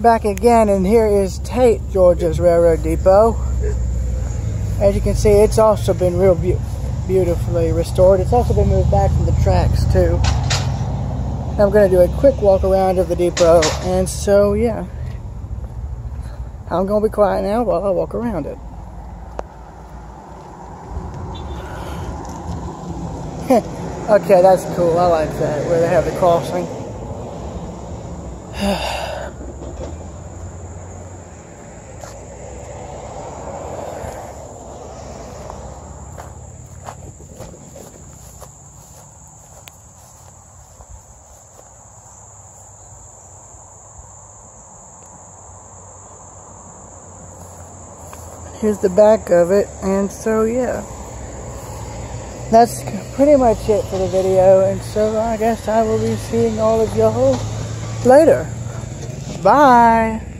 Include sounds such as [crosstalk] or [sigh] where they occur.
back again, and here is Tate, Georgia's Railroad Depot. As you can see, it's also been real be beautifully restored. It's also been moved back from the tracks, too. I'm going to do a quick walk around of the depot, and so, yeah. I'm going to be quiet now while I walk around it. [laughs] okay, that's cool. I like that, where they have the crossing. [sighs] [sighs] here's the back of it and so yeah. That's pretty much it for the video and so I guess I will be seeing all of y'all later. Bye